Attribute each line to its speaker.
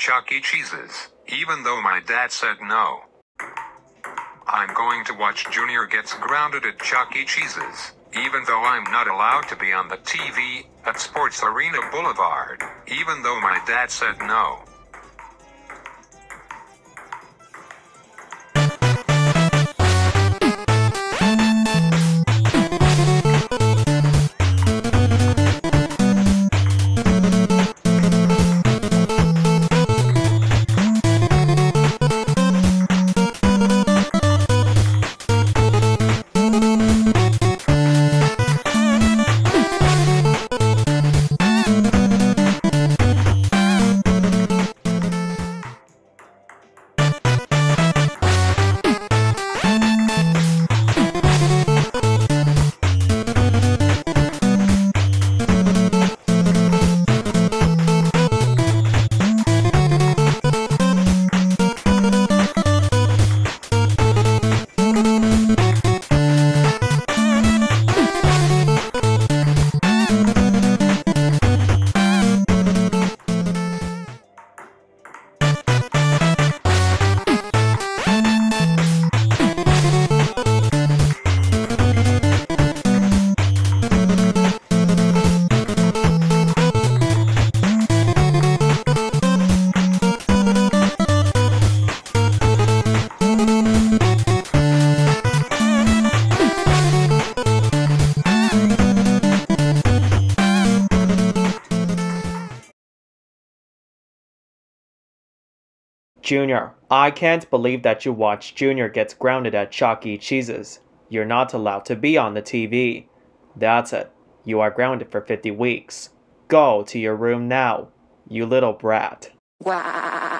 Speaker 1: Chuck E. Cheese's, even though my dad said no. I'm going to watch Junior gets grounded at Chuck E. Cheese's, even though I'm not allowed to be on the TV at Sports Arena Boulevard, even though my dad said no.
Speaker 2: Junior, I can't believe that you watched Junior gets grounded at Chuck E. Cheese's. You're not allowed to be on the TV. That's it. You are grounded for 50 weeks. Go to your room now, you little brat.
Speaker 3: Wow.